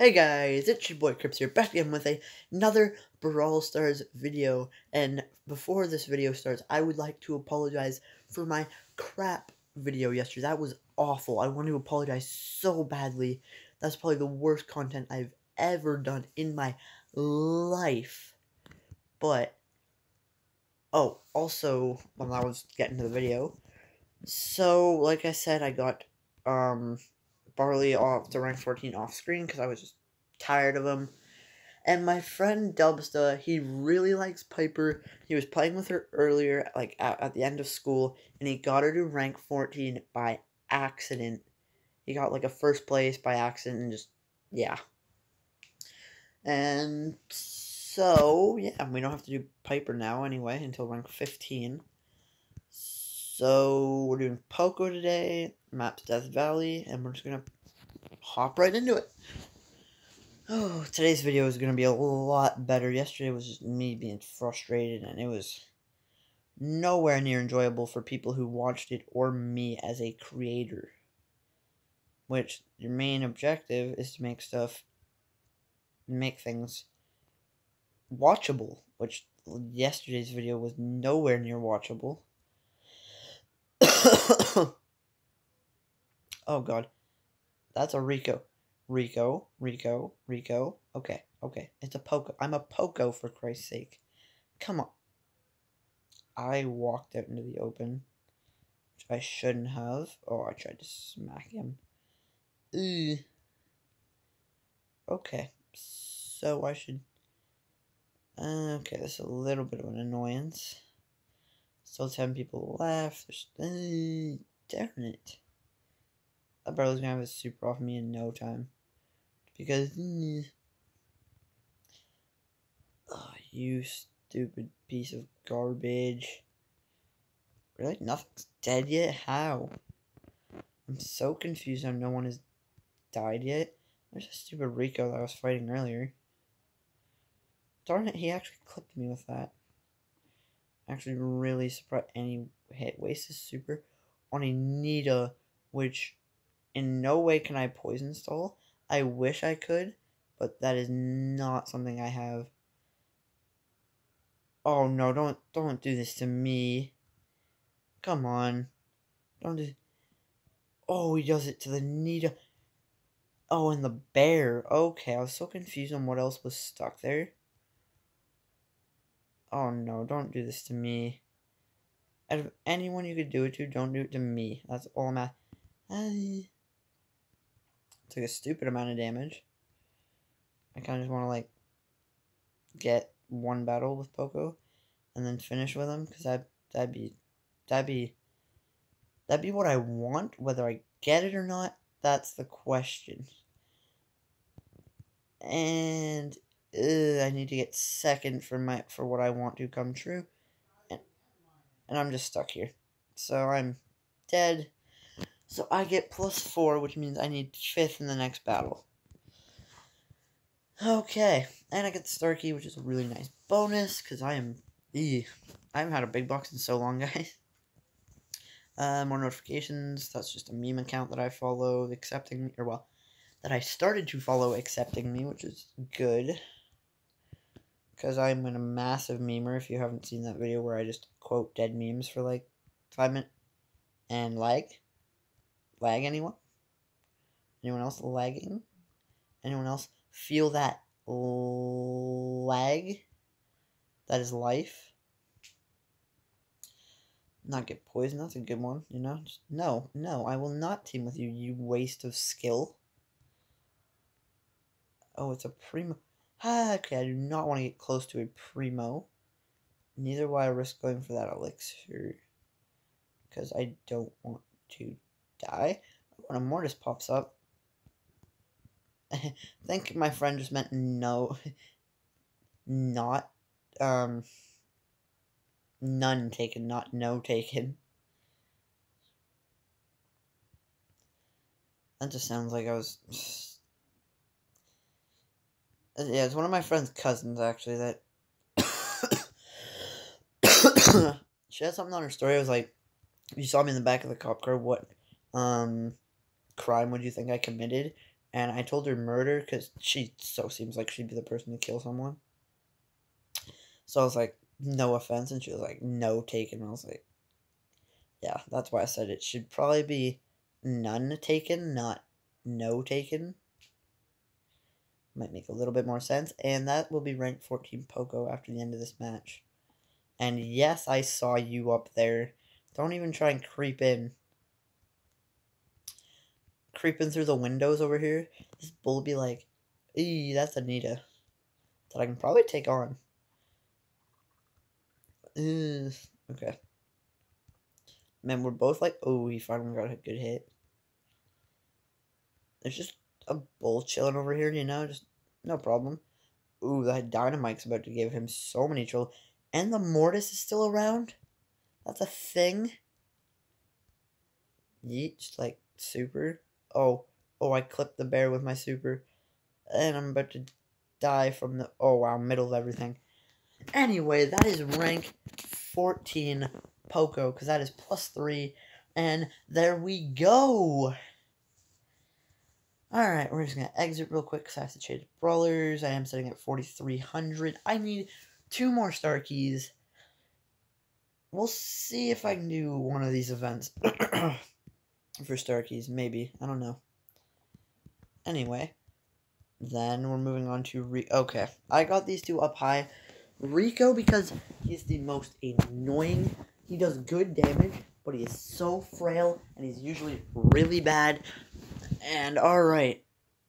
Hey guys, it's your boy Crips here, back again with a, another Brawl Stars video. And before this video starts, I would like to apologize for my crap video yesterday. That was awful. I want to apologize so badly. That's probably the worst content I've ever done in my life. But, oh, also, when I was getting to the video, so, like I said, I got, um, Barley off to rank 14 off screen because I was just tired of him. And my friend Dubsta, he really likes Piper. He was playing with her earlier, like at, at the end of school, and he got her to rank 14 by accident. He got like a first place by accident and just, yeah. And so, yeah, we don't have to do Piper now anyway until rank 15. So, we're doing Poco today, Maps Death Valley, and we're just gonna hop right into it. Oh, today's video is gonna be a lot better. Yesterday was just me being frustrated, and it was nowhere near enjoyable for people who watched it or me as a creator. Which, your main objective is to make stuff, make things watchable, which yesterday's video was nowhere near watchable. oh god. That's a Rico. Rico, Rico, Rico. Okay, okay. It's a Poco. I'm a Poco for Christ's sake. Come on. I walked out into the open. Which I shouldn't have. Oh, I tried to smack him. Ugh. Okay. So I should... Okay, that's a little bit of an annoyance. Still 10 people left. There's... Uh, darn it. That brother's gonna have a super off me in no time. Because... Oh, you stupid piece of garbage. Really? Nothing's dead yet? How? I'm so confused how no one has died yet. There's a stupid Rico that I was fighting earlier. Darn it, he actually clipped me with that actually really surprised. And he hit wastes super on a Nita, which in no way can I poison stall. I wish I could, but that is not something I have. Oh no, don't don't do this to me. Come on. Don't do Oh, he does it to the Nita. Oh, and the bear. Okay, I was so confused on what else was stuck there. Oh no, don't do this to me. Out of anyone you could do it to, don't do it to me. That's all I'm at. Took a stupid amount of damage. I kind of just want to like get one battle with Poco and then finish with him because that that'd be that'd be that'd be what I want. Whether I get it or not, that's the question. And Ugh, I need to get second for my for what I want to come true. And, and I'm just stuck here. So I'm dead. So I get plus four, which means I need fifth in the next battle. Okay, and I get the star key, which is a really nice bonus, because I am... Eeh, I haven't had a big box in so long, guys. Uh, more notifications, that's just a meme account that I follow, accepting, me, or well, that I started to follow accepting me, which is good because I'm in a massive memer. If you haven't seen that video where I just quote dead memes for like five minutes and lag, lag anyone? Anyone else lagging? Anyone else feel that lag? That is life. Not get poisoned. That's a good one. You know, just, no, no, I will not team with you. You waste of skill. Oh, it's a primo. Ah, okay, I do not want to get close to a Primo. Neither will I risk going for that elixir. Because I don't want to die. When a Mortis pops up. I think my friend just meant no. Not. Um. None taken, not no taken. That just sounds like I was yeah, it's one of my friend's cousins actually that she had something on her story. I was like, you saw me in the back of the cop car. What um crime would you think I committed? And I told her murder because she so seems like she'd be the person to kill someone. So I was like, no offense. And she was like, no taken. And I was like, yeah, that's why I said it should probably be none taken, not no taken. Might make a little bit more sense. And that will be ranked 14 Poco after the end of this match. And yes, I saw you up there. Don't even try and creep in. Creeping through the windows over here. This bull will be like, Eee, that's a Nita. That I can probably take on. Okay. Man, we're both like, oh, he finally got a good hit. There's just a bull chilling over here, you know, just no problem. Ooh, that dynamite's about to give him so many trouble. And the mortis is still around? That's a thing? Yeet, like super. Oh, oh, I clipped the bear with my super. And I'm about to die from the, oh wow, middle of everything. Anyway, that is rank 14 Poco, because that is plus 3. And there we go! Alright, we're just going to exit real quick, because I have to change brawlers. I am sitting at 4,300. I need two more star keys. We'll see if I can do one of these events for star keys. Maybe. I don't know. Anyway, then we're moving on to Re. Okay, I got these two up high. Rico because he's the most annoying. He does good damage, but he is so frail and he's usually really bad. And alright,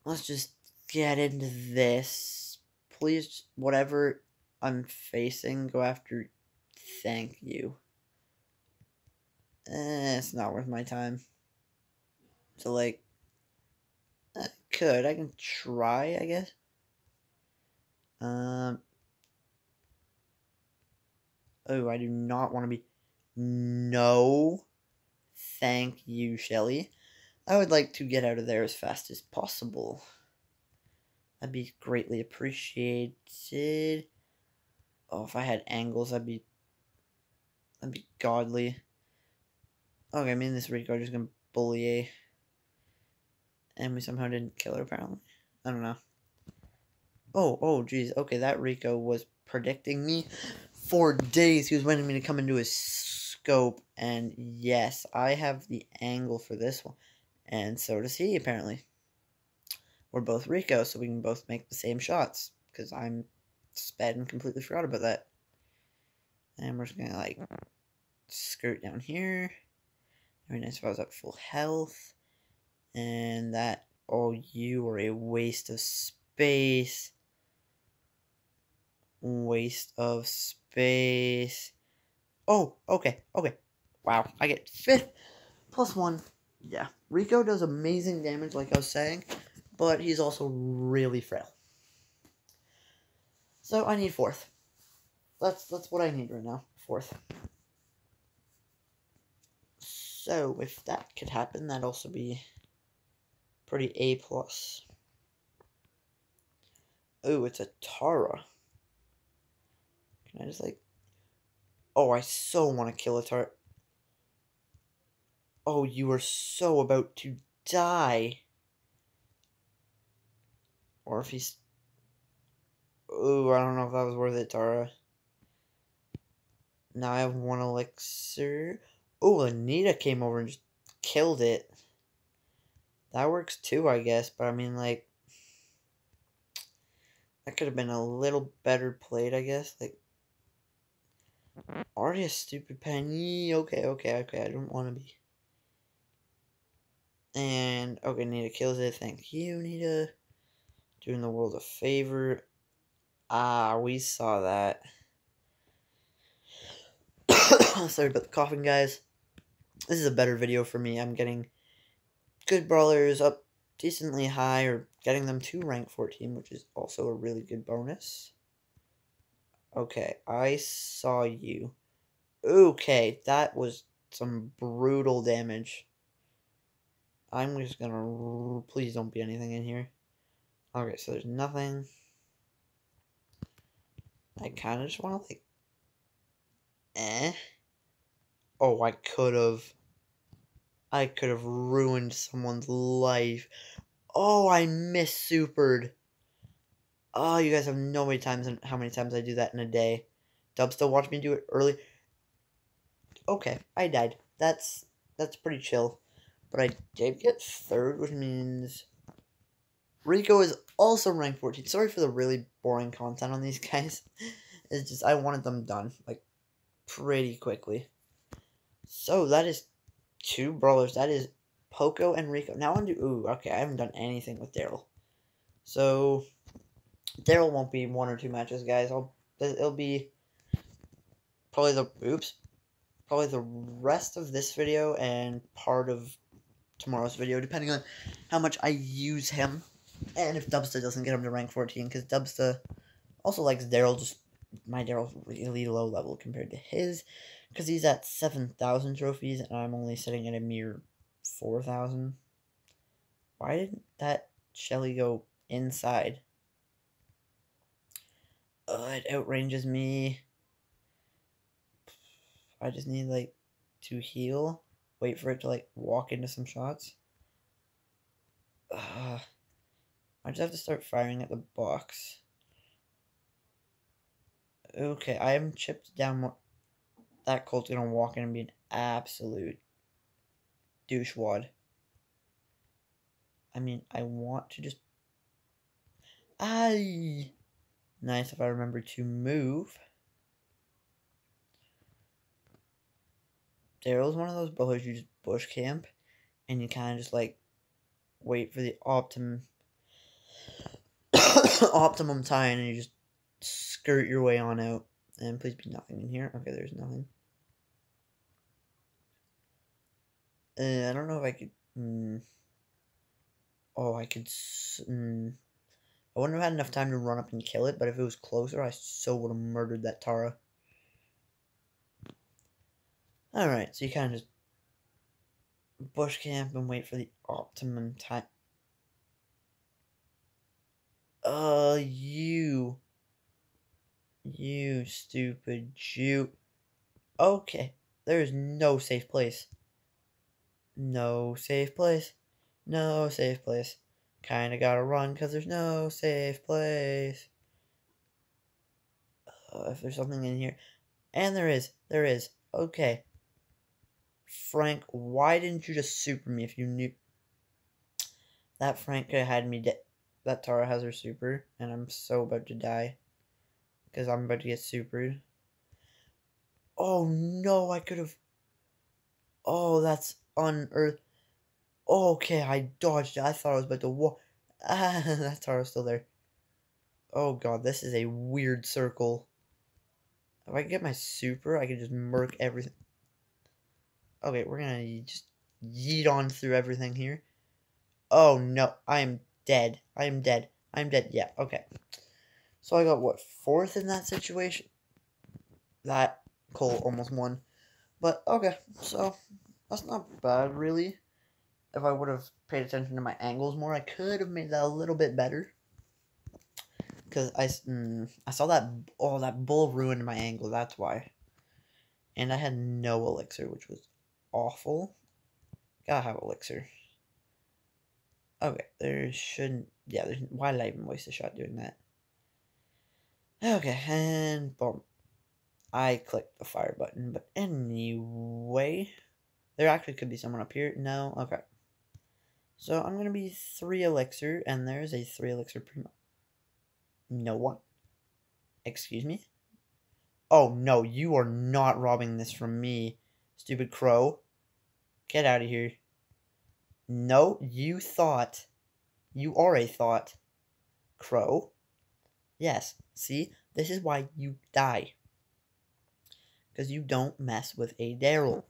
let's just get into this. Please, whatever I'm facing, go after thank you. Eh, it's not worth my time. So, like, I could. I can try, I guess. Um, Oh, I do not want to be. No. Thank you, Shelly. I would like to get out of there as fast as possible. That'd be greatly appreciated. Oh, if I had angles, I'd be. I'd be godly. Okay, I mean, this Rico just gonna bully A. And we somehow didn't kill her, apparently. I don't know. Oh, oh, jeez. Okay, that Rico was predicting me for days he was waiting me to come into his scope and yes i have the angle for this one and so does he apparently we're both rico so we can both make the same shots because i'm sped and completely forgot about that and we're just gonna like skirt down here very nice if i was at full health and that oh you are a waste of space waste of space. Oh, okay, okay. Wow, I get fifth plus one. Yeah, Rico does amazing damage, like I was saying, but he's also really frail. So I need fourth. That's that's what I need right now. Fourth. So if that could happen, that'd also be pretty A plus. Oh, it's a Tara. Can I just like... Oh, I so want to kill a Tara. Oh, you are so about to die. Or if he's... Oh, I don't know if that was worth it, Tara. Now I have one elixir. Oh, a Nita came over and just killed it. That works too, I guess. But I mean, like... That could have been a little better played, I guess. Like, Already a stupid penny. Okay, okay, okay. I don't want to be. And, okay, Nita kills it. Thank you, Nita. Doing the world a favor. Ah, we saw that. Sorry about the coughing, guys. This is a better video for me. I'm getting good brawlers up decently high or getting them to rank 14, which is also a really good bonus. Okay, I saw you. Okay, that was some brutal damage. I'm just gonna... Please don't be anything in here. Okay, so there's nothing. I kind of just want to, like... Eh? Oh, I could have... I could have ruined someone's life. Oh, I miss supered. Oh, you guys have no many times and how many times I do that in a day. Dub still watch me do it early. Okay, I died. That's that's pretty chill. But I did get third, which means Rico is also ranked 14. Sorry for the really boring content on these guys. It's just I wanted them done like pretty quickly. So that is two brawlers. That is Poco and Rico. Now I'm do ooh, okay, I haven't done anything with Daryl. So Daryl won't be one or two matches, guys. I'll it'll be probably the oops. Probably the rest of this video and part of tomorrow's video, depending on how much I use him. And if Dubsta doesn't get him to rank 14, because Dubsta also likes Daryl, just my Daryl's really low level compared to his, because he's at 7,000 trophies, and I'm only sitting at a mere 4,000. Why didn't that Shelly go inside? It outranges me. I just need, like, to heal. Wait for it to, like, walk into some shots. I just have to start firing at the box. Okay, I am chipped down more. That Colt's gonna walk in and be an absolute douchewad. I mean, I want to just... I. Nice if I remember to move. Daryl's one of those brawlers you just bush camp, and you kind of just, like, wait for the optimum... optimum time, and you just skirt your way on out. And please be nothing in here. Okay, there's nothing. Uh, I don't know if I could... Mm, oh, I could... Mm, I wouldn't have had enough time to run up and kill it, but if it was closer, I so would have murdered that Tara. Alright, so you kind of just bush camp and wait for the optimum time. Uh, you. You stupid Jew. Okay, there is no safe place. No safe place. No safe place. Kinda gotta run because there's no safe place. Uh, if there's something in here. And there is. There is. Okay. Frank, why didn't you just super me if you knew... That Frank could have had me dead. That Tara has her super, and I'm so about to die. Because I'm about to get supered. Oh no, I could have... Oh, that's unearthed. Okay, I dodged it. I thought I was about to walk. Ah, that Tara's still there. Oh god, this is a weird circle. If I get my super, I can just murk everything. Okay, we're gonna just yeet on through everything here. Oh no, I am dead. I am dead. I am dead. Yeah, okay. So I got, what, fourth in that situation? That Colt almost won. But, okay, so that's not bad, really. If I would have paid attention to my angles more, I could have made that a little bit better. Because I, mm, I saw that, oh, that bull ruined my angle, that's why. And I had no elixir, which was awful. Gotta have elixir. Okay, there shouldn't, yeah, there's, why did I even waste a shot doing that? Okay, and boom. I clicked the fire button, but anyway, there actually could be someone up here. No, okay. So I'm gonna be three elixir, and there's a three elixir primo. No one. Excuse me? Oh no, you are not robbing this from me, stupid crow. Get out of here. No, you thought. You are a thought. Crow. Yes, see? This is why you die. Because you don't mess with a Daryl.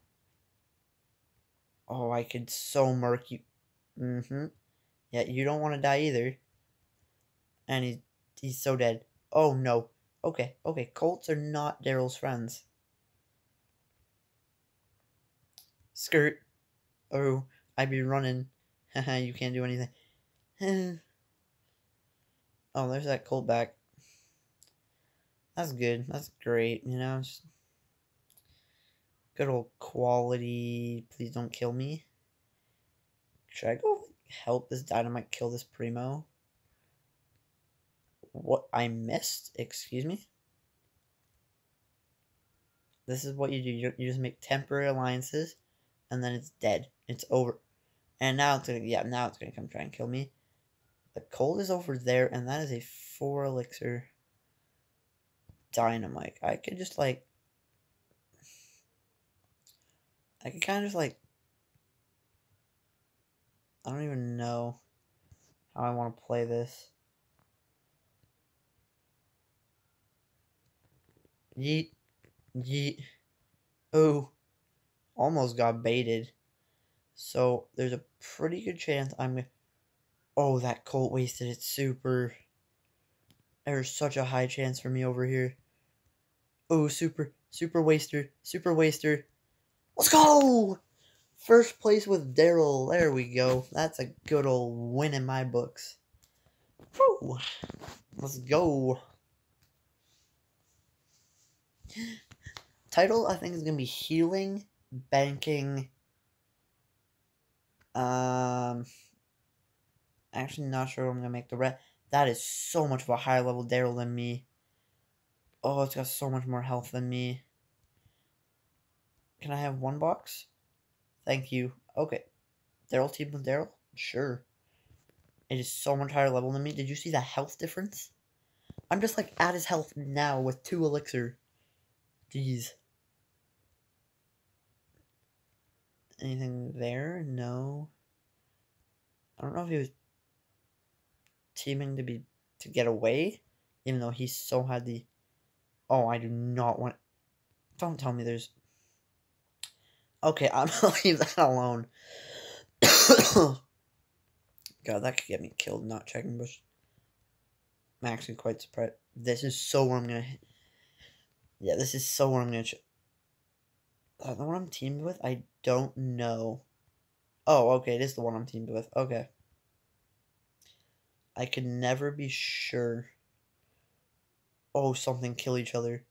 Oh, I could so murk you. Mm-hmm. Yeah, you don't want to die either. And he's, he's so dead. Oh, no. Okay, okay, Colts are not Daryl's friends. Skirt. Oh, I'd be running. Haha, you can't do anything. oh, there's that Colt back. That's good. That's great. You know, just good old quality. Please don't kill me. Should I go help this dynamite kill this primo. What I missed? Excuse me? This is what you do. You, you just make temporary alliances, and then it's dead. It's over. And now it's gonna, yeah, now it's gonna come try and kill me. The Colt is over there, and that is a four elixir dynamite. I could just like, I can kind of just like, I don't even know how I want to play this. Yeet. Yeet. Oh. Almost got baited. So there's a pretty good chance I'm. Oh, that Colt wasted it super. There's such a high chance for me over here. Oh, super, super waster, super waster. Let's go! First place with Daryl. There we go. That's a good old win in my books. Whew. Let's go. Title, I think, is going to be Healing, Banking. Um, actually, not sure I'm going to make the red. That is so much of a higher level Daryl than me. Oh, it's got so much more health than me. Can I have one box? Thank you. Okay. Daryl team with Daryl? Sure. It is so much higher level than me. Did you see the health difference? I'm just like at his health now with two elixir. Jeez. Anything there? No. I don't know if he was teaming to be to get away, even though he so had the. Oh, I do not want. Don't tell me there's. Okay, I'm gonna leave that alone. God, that could get me killed. Not checking bush. I'm actually quite surprised. This is so where I'm gonna. Yeah, this is so where I'm gonna. Uh, the one I'm teamed with, I don't know. Oh, okay, it is the one I'm teamed with. Okay. I can never be sure. Oh, something kill each other.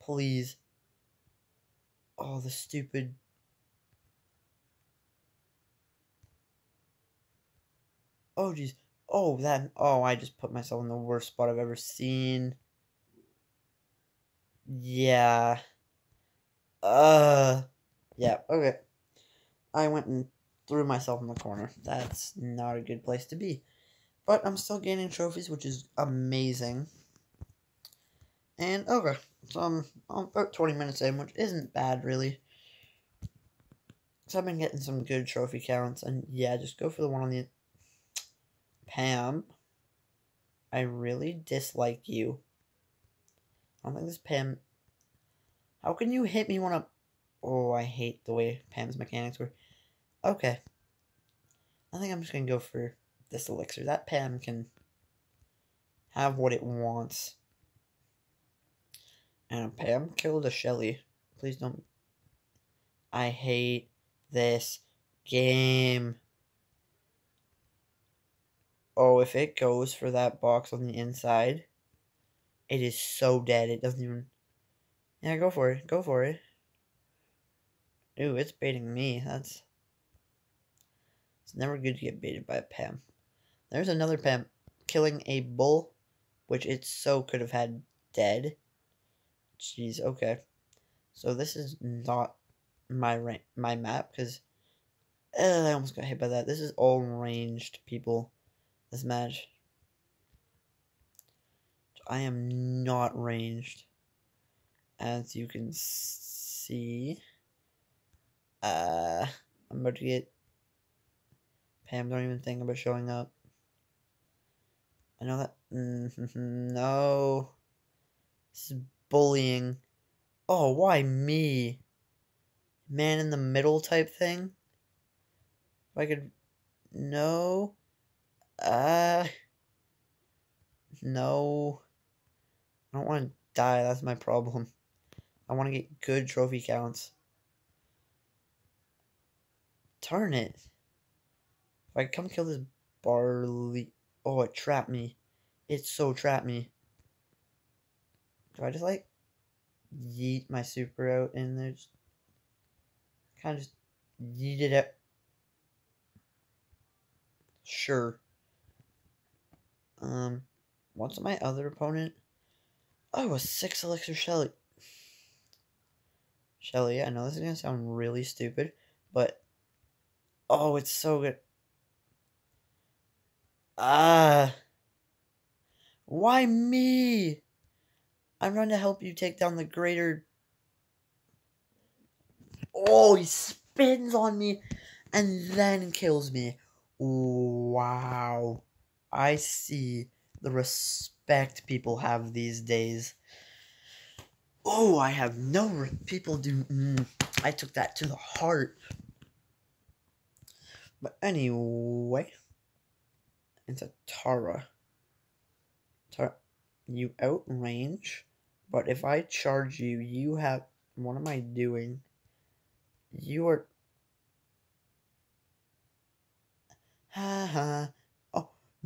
Please. Oh, the stupid. Oh, jeez. Oh, that. Oh, I just put myself in the worst spot I've ever seen. Yeah. Uh. Yeah, okay. I went and threw myself in the corner. That's not a good place to be. But I'm still gaining trophies, which is amazing. And, okay. So I'm, I'm about 20 minutes in, which isn't bad, really. So I've been getting some good trophy counts. And, yeah, just go for the one on the... Pam. I really dislike you. I don't think this Pam... How can you hit me when I'm... Oh, I hate the way Pam's mechanics were. Okay. I think I'm just going to go for this elixir. That Pam can have what it wants. And Pam killed a Shelly. Please don't. I hate this game. Oh, if it goes for that box on the inside, it is so dead. It doesn't even. Yeah, go for it. Go for it. Ooh, it's baiting me. That's. It's never good to get baited by a Pam. There's another Pam killing a bull, which it so could have had dead. Jeez, okay. So this is not my ra- my map because uh, I almost got hit by that. This is all ranged people. This match. I am not ranged, as you can see. Uh, I'm about to get. Pam, don't even think about showing up. I know that. No. This is bullying. Oh, why me? Man in the middle type thing? If I could. No. Uh. No. I don't want to die. That's my problem. I want to get good trophy counts. Turn it. If I come kill this barley. Oh, it trapped me. It so trapped me. Do I just like yeet my super out and there's kind of just yeet it out? Sure. Um, what's my other opponent? Oh, a six elixir Shelly. Shelly, I know this is gonna sound really stupid, but oh, it's so good. Ah. Uh, why me? I'm trying to help you take down the greater. Oh, he spins on me and then kills me. Wow. I see the respect people have these days. Oh, I have no re- people do. Mm, I took that to the heart. But anyway, it's a Tara. Tara, you outrange, but if I charge you, you have. What am I doing? You are. Ha ha.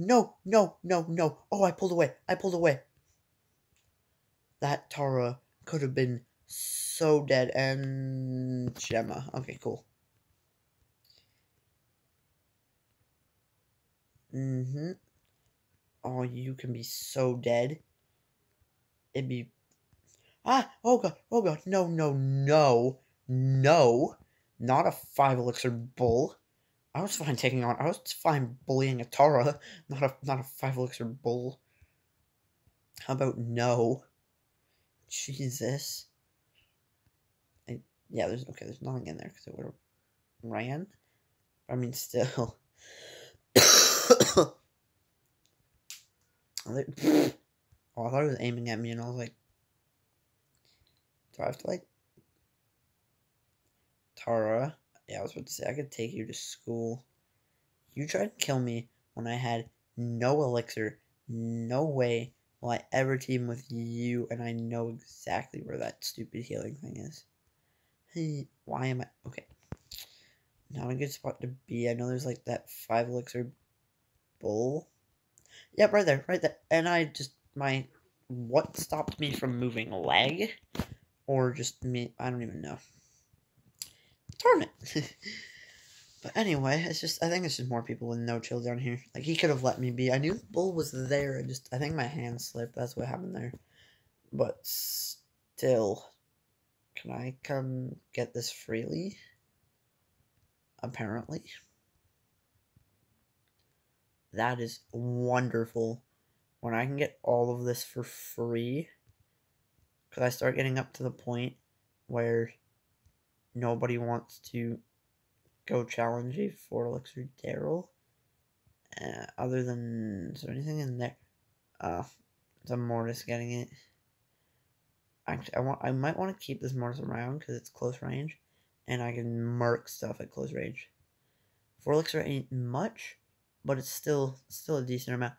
No, no, no, no. Oh, I pulled away. I pulled away. That Tara could have been so dead. And Gemma. Okay, cool. Mm-hmm. Oh, you can be so dead. It'd be... Ah! Oh god! Oh god! No, no, no! No! Not a five elixir bull. I was fine taking on... I was fine bullying a Tara. Not a, not a five elixir bull. How about no? Jesus. I, yeah, there's... Okay, there's nothing in there because it would have ran. I mean, still... oh, I thought he was aiming at me, and I was like, do I have to, like, Tara? Yeah, I was about to say, I could take you to school. You tried to kill me when I had no elixir. No way will I ever team with you, and I know exactly where that stupid healing thing is. Hey, why am I... Okay. Not a good spot to be. I know there's, like, that five elixir bull. Yep, right there, right there. And I just, my, what stopped me from moving? leg? Or just me, I don't even know. It. but anyway, it's just, I think it's just more people with no chill down here. Like, he could have let me be. I knew the bull was there, I just, I think my hand slipped, that's what happened there. But still, can I come get this freely? Apparently. That is wonderful. When I can get all of this for free, because I start getting up to the point where nobody wants to go challenge a four elixir Daryl. Uh, other than is there anything in there? Uh, the mortis getting it. Actually, I want I might want to keep this mortis around because it's close range, and I can mark stuff at close range. Four elixir ain't much, but it's still still a decent amount.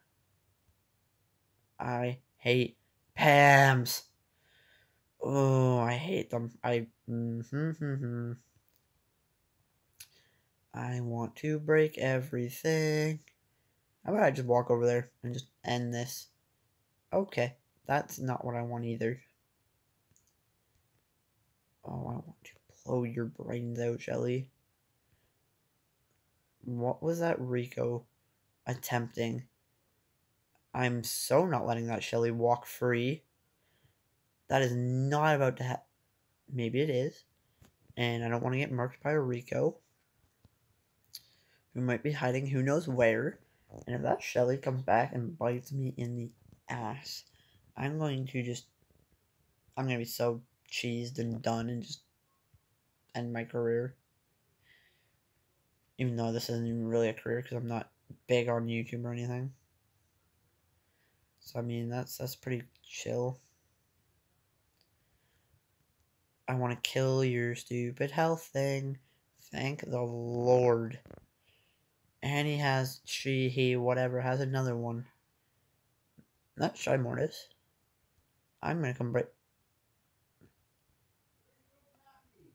I hate Pams. Oh, I hate them. I mm-hmm, I want to break everything. How about I just walk over there and just end this? Okay, that's not what I want either. Oh, I want to blow your brains out, Shelly. What was that Rico attempting. I'm so not letting that Shelly walk free. That is not about to happen. Maybe it is. And I don't want to get marked by Rico. Who might be hiding who knows where. And if that Shelly comes back and bites me in the ass, I'm going to just... I'm going to be so cheesed and done and just end my career. Even though this isn't even really a career because I'm not big on YouTube or anything. So I mean that's that's pretty chill. I want to kill your stupid health thing. Thank the Lord. And he has she, he, whatever has another one. Not Shy Mortis. I'm gonna come break.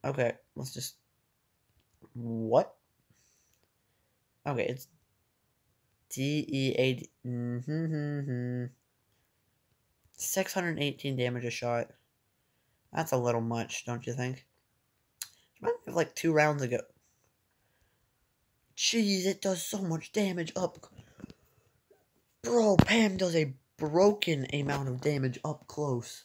Okay, let's just. What? Okay, it's D E A D. Mm-hmm. 618 damage a shot. That's a little much, don't you think? Of like two rounds ago. Jeez, it does so much damage up. Bro, Pam does a broken amount of damage up close.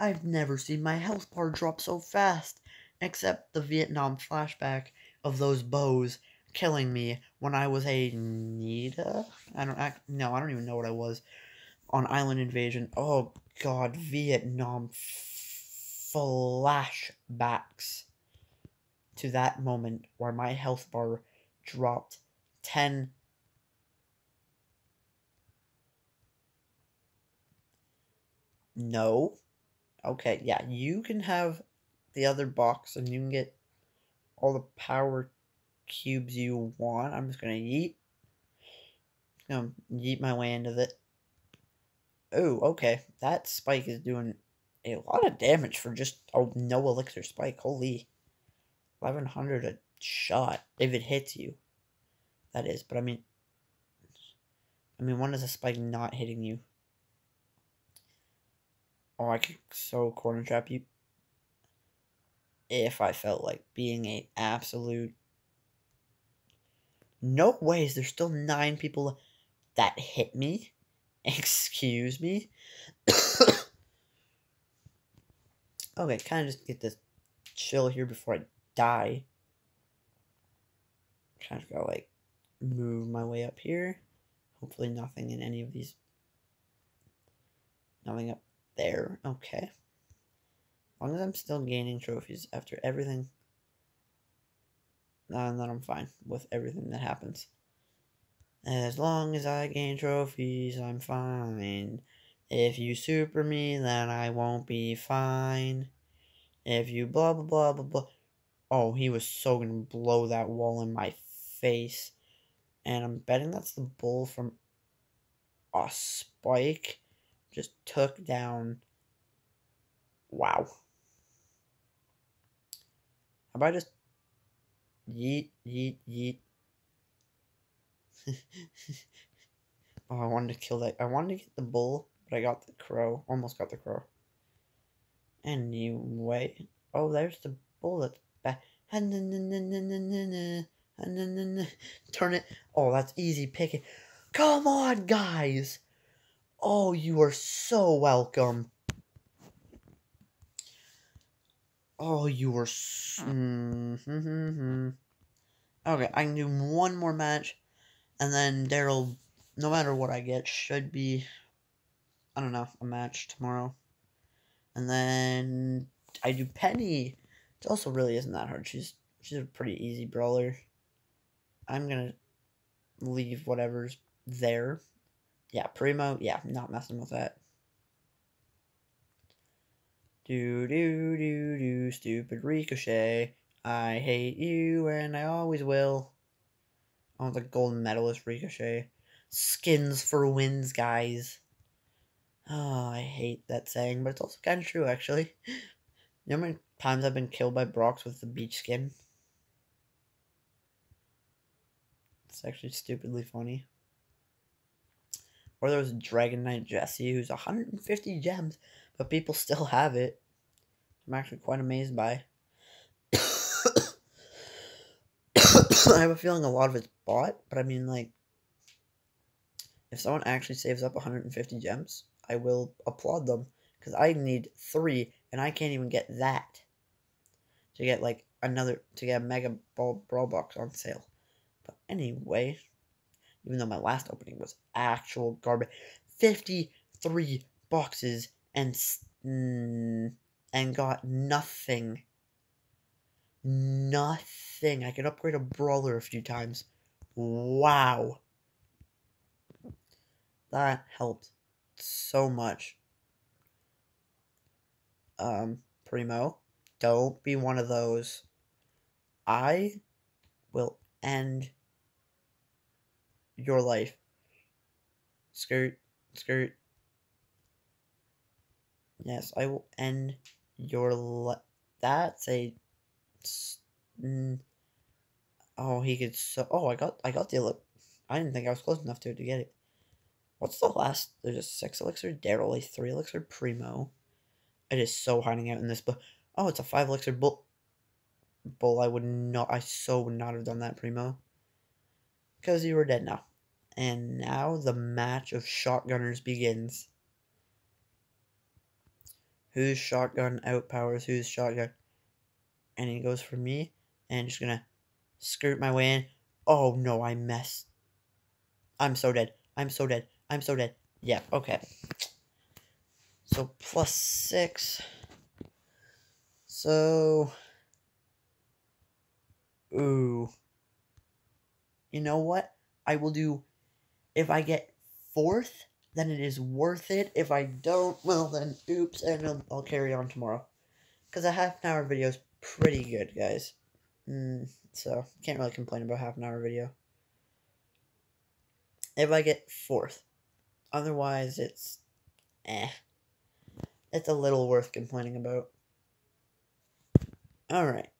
I've never seen my health bar drop so fast, except the Vietnam flashback of those bows killing me when I was a Nita. I don't act. No, I don't even know what I was on Island Invasion. Oh God, Vietnam flashbacks to that moment where my health bar dropped ten. No. Okay, yeah, you can have the other box and you can get all the power cubes you want. I'm just gonna yeet. Gonna yeet my way into it. Oh, okay. That spike is doing a lot of damage for just a no elixir spike. Holy. 1100 a shot. If it hits you. That is. But I mean. I mean, when is a spike not hitting you? Oh, I could so corner trap you. If I felt like being a absolute no ways. There's still nine people that hit me. Excuse me. Okay, kind of just get this chill here before I die. Kind of gotta like move my way up here. Hopefully, nothing in any of these. Nothing up there. Okay. As long as I'm still gaining trophies after everything and then I'm fine with everything that happens. As long as I gain trophies, I'm fine. If you super me, then I won't be fine. If you blah blah blah blah blah. Oh, he was so gonna blow that wall in my face. And I'm betting that's the bull from a spike. Just took down. Wow. How about I just Yeet, yeet, yeet. oh, I wanted to kill that. I wanted to get the bull, but I got the crow. Almost got the crow. Anyway. Oh, there's the bull that's back. Turn it. Oh, that's easy picking. Come on, guys. Oh, you are so welcome. Oh, you were. Mm-hmm. Okay, I can do one more match, and then Daryl, no matter what I get, should be, I don't know, a match tomorrow. And then I do Penny. It also really isn't that hard. She's she's a pretty easy brawler. I'm gonna leave whatever's there. Yeah, Primo. Yeah, not messing with that. Do do do do stupid ricochet. I hate you and I always will. Oh, the gold medalist ricochet. Skins for wins, guys. Oh, I hate that saying, but it's also kind of true, actually. You know how many times I've been killed by Brocks with the beach skin? It's actually stupidly funny. Or there was Dragon Knight Jessie, who's 150 gems, but people still have it. I'm actually quite amazed by. I have a feeling a lot of it's bought, but I mean, like, if someone actually saves up 150 gems, I will applaud them because I need three, and I can't even get that to get like another to get a mega ball brawl box on sale. But anyway, even though my last opening was actual garbage, 53 boxes and. And got nothing. Nothing. I can upgrade a brawler a few times. Wow. That helped so much. Um, Primo, don't be one of those. I will end your life. Skirt, skirt. Yes, I will end your life. that's a oh he could so oh I got I got the I didn't think I was close enough to it to get it. What's the last? There's a six elixir, Daryl, a three elixir, Primo. It is so hiding out in this, but oh, it's a five elixir bull. Bull, I would not. I so would not have done that, Primo. Because you were dead now. And now the match of shotgunners begins. Whose shotgun outpowers whose shotgun? And he goes for me. And just gonna skirt my way in. Oh no, I messed. I'm so dead. I'm so dead. I'm so dead. Yeah, okay. So plus six. So. Ooh. You know what? I will do. If I get fourth, then it is worth it. If I don't, well, then oops, and I'll, I'll carry on tomorrow. Because a half an hour video is pretty good, guys. Mm, so, can't really complain about half an hour video. If I get fourth. Otherwise, it's eh. It's a little worth complaining about. Alright.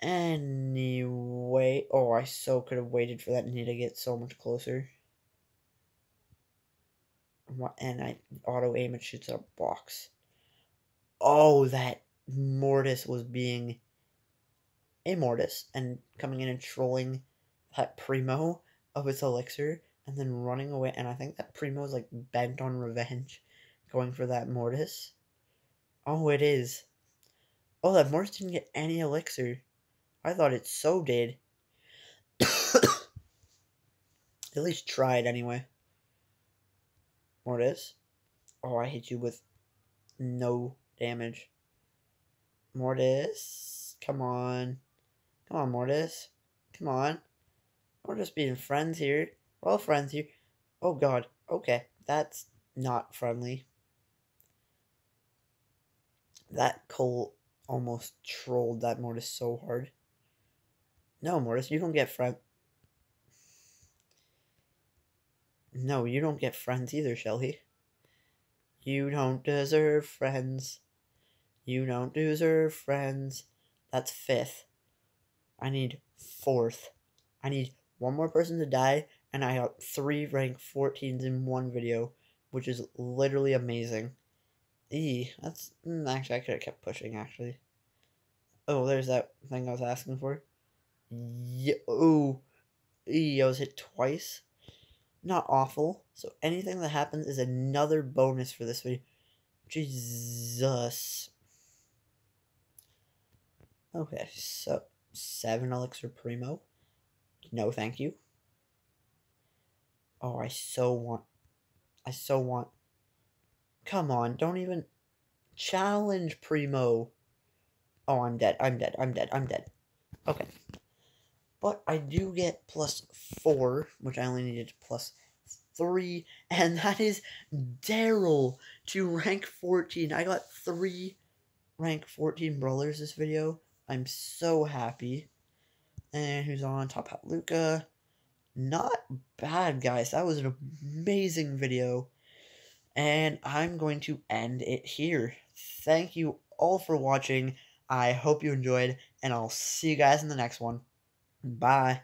Anyway, oh, I so could have waited for that knee to get so much closer. And I auto aim and shoots a box. Oh, that Mortis was being a Mortis and coming in and trolling that Primo of its elixir and then running away. And I think that Primo is like bent on revenge, going for that Mortis. Oh, it is. Oh, that Mortis didn't get any elixir. I thought it so did. At least tried anyway. Mortis. Oh, I hit you with no damage. Mortis. Come on. Come on, Mortis. Come on. We're just being friends here. We're all friends here. Oh, God. Okay. That's not friendly. That Colt almost trolled that Mortis so hard. No, Mortis, you don't get friend. No, you don't get friends either, Shelly. You don't deserve friends. You don't deserve friends. That's fifth. I need fourth. I need one more person to die, and I got three rank 14s in one video, which is literally amazing. E, that's mm, actually I could have kept pushing actually. Oh, there's that thing I was asking for. Yeah, oh, e, I was hit twice. Not awful. So anything that happens is another bonus for this video. Jesus. Okay, so seven elixir primo. No, thank you. Oh, I so want. I so want. Come on, don't even challenge Primo. Oh, I'm dead. I'm dead. I'm dead. I'm dead. Okay. But I do get plus four, which I only needed plus three, and that is Darryl to rank 14. I got three rank 14 brawlers this video. I'm so happy. And who's on? Top Hat Luca. Not bad, guys. That was an amazing video. And I'm going to end it here. Thank you all for watching. I hope you enjoyed, and I'll see you guys in the next one. Bye.